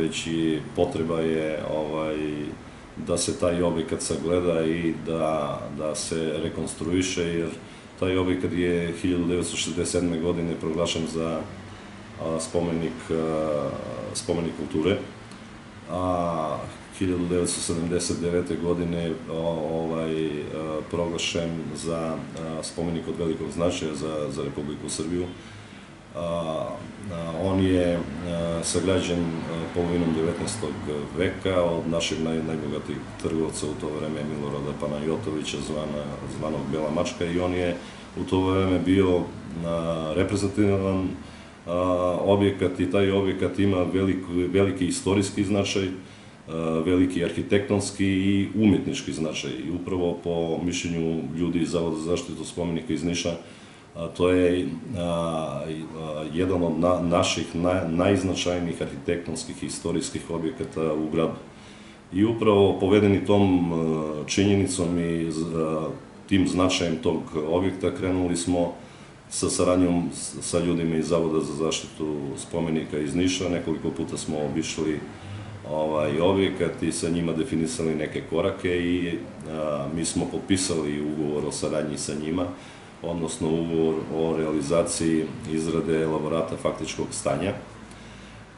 već i potreba je ovaj, da se taj objekat sagleda i da, da se rekonstruiše, jer taj objekat je 1967. godine proglašen za a, spomenik, a, spomenik kulture, a 1979. godine ovaj, proglašen za spomenik od velikog značaja za, za Republiku Srbiju. On je sagrađen polovinom 19. veka od našeg naj, najbogatijih trgovca u to vreme Milorada Panajotovića, zvana, zvanog Bela Mačka i on je u to vreme bio reprezentativan objekat i taj objekat ima veliki istorijski značaj, veliki arhitektonski i umetnički značaj. I upravo po mišljenju ljudi iz Zavoda za zaštitu spomenika iz Niša, to je jedan od naših najznačajnijih arhitektonskih i istorijskih objekata u gradu. I upravo povedeni tom činjenicom i tim značajem tog objekta krenuli smo sa saradnjom sa ljudima iz Zavoda za zaštitu spomenika iz Niša. Nekoliko puta smo obišli ovaj objekat i sa njima definisali neke korake i mi smo potpisali ugovor o saradnji sa njima, odnosno ugovor o realizaciji izrade elaborata faktičkog stanja.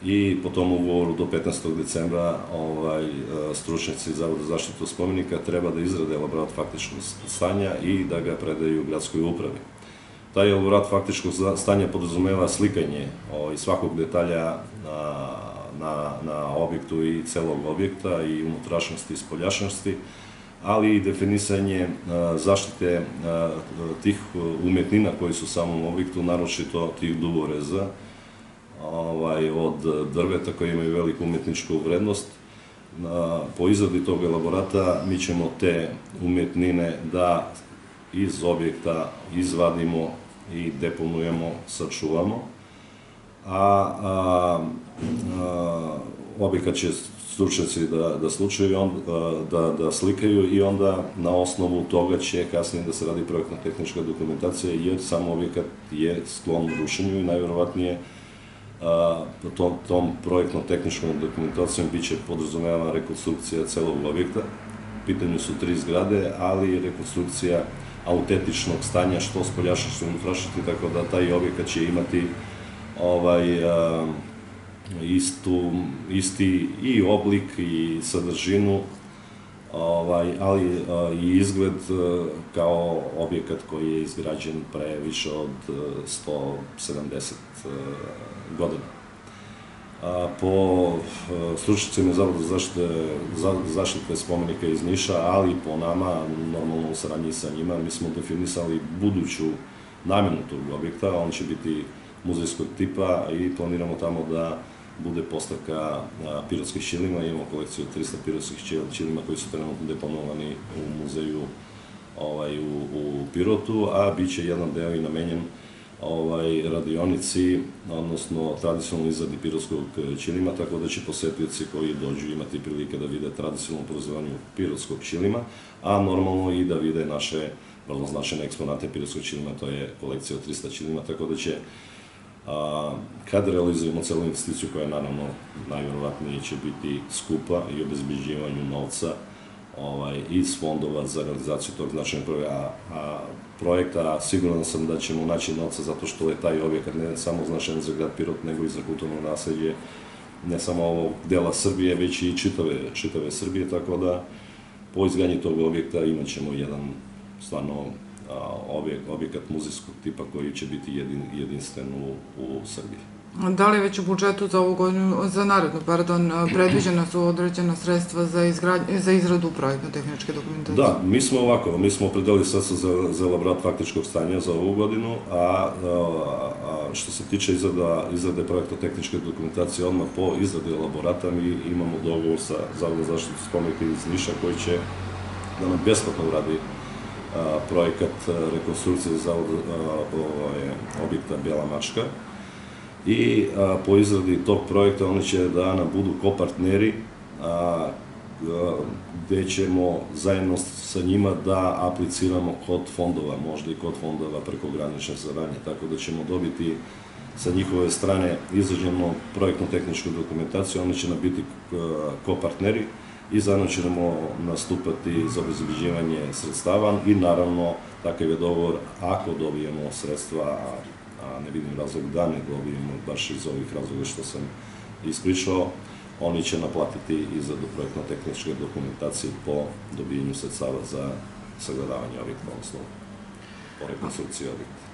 I po tom ugovoru do 15. decembra ovaj, stručnjaci Zavoda za zaštitu spomenika treba da izrade elaborat faktičkog stanja i da ga predaju gradskoj upravi. Taj elaborat faktičkog stanja podrazumeva slikanje ovaj, svakog detalja a, na, na objektu i celog objekta i unutrašnjosti i spoljašnjosti, ali i definisanje zaštite tih umetnina koji su u samom objektu, naročito tih duvoreza, ovaj, od drveta koji imaju veliku umetničku vrednost. Po izradi tog elaborata mi ćemo te umetnine da iz objekta izvadimo i deponujemo, sačuvamo a, a objekat će stručnjaci da, da slučaju, on, da, da slikaju i onda na osnovu toga će kasnije da se radi projektno-tehnička dokumentacija, jer sam objekat je sklon rušenju i najverovatnije a, tom, tom projektno-tehničkom dokumentacijom biće podrazumeva rekonstrukcija celog objekta. Pitanju su tri zgrade, ali rekonstrukcija autentičnog stanja, što spoljaša, što unutrašiti, tako da taj objekat će imati ovaj, istu, isti i oblik i sadržinu, ovaj, ali i izgled kao objekat koji je izgrađen pre više od 170 godina. Po stručnicima Zavoda za zaštite, za, zaštite spomenika iz Niša, ali po nama, normalno u saradnji sa njima, mi smo definisali buduću namenu tog objekta, on će biti muzejskog tipa i planiramo tamo da bude postavka pirotskih ćilima. Imamo kolekciju 300 pirotskih ćilima koji su trenutno deponovani u muzeju ovaj, u, u Pirotu, a bit će jedan deo i namenjen ovaj, radionici, odnosno tradicionalno izradi pirotskog ćilima, tako da će posetioci koji dođu imati prilike da vide tradicionalno proizvodnju pirotskog ćilima, a normalno i da vide naše vrlo značajne eksponate pirotskog ćilima, to je kolekcija od 300 ćilima, tako da će A, realizujemo celu investiciju koja naravno najverovatnije će biti skupa i obezbeđivanju novca ovaj, iz fondova za realizaciju tog značajnog projekta, a, projekta, siguran sam da ćemo naći novca zato što je taj objekat ne samo značajan za grad Pirot, nego i za kulturno naselje ne samo ovog dela Srbije, već i čitave, čitave Srbije, tako da po izganji tog objekta imat ćemo jedan stvarno objekat muzejskog tipa koji će biti jedin, jedinstven u, u Srbiji. Da li je već u budžetu za ovu godinu, za narednu, pardon, predviđena su određena sredstva za, izgrad, za izradu projektno-tehničke dokumentacije? Da, mi smo ovako, mi smo predali sredstva za, za elaborat faktičkog stanja za ovu godinu, a, a, a što se tiče izrada, izrade projektno-tehničke dokumentacije, odmah po izradi elaborata mi imamo dogovor sa Zavodom zaštitu spomenika iz Niša koji će da nam besplatno uradi projekat rekonstrukcije za ovaj, objekta Bela Mačka. I po izradi tog projekta oni će da nam budu kopartneri a, gde ćemo zajedno sa njima da apliciramo kod fondova, možda i kod fondova preko granične saradnje, tako da ćemo dobiti sa njihove strane izađemo projektno-tehničku dokumentaciju, oni će nam biti ko-partneri i zajedno ćemo nastupati za obezbeđivanje sredstava i naravno takav je dogovor ako dobijemo sredstva, a, ne vidim razlog da ne dobijemo baš iz ovih razloga što sam ispričao, oni će naplatiti izradu projektno-tehničke dokumentacije po dobijenju sredstava za sagledavanje objekta, odnosno po rekonstrukciji objekta.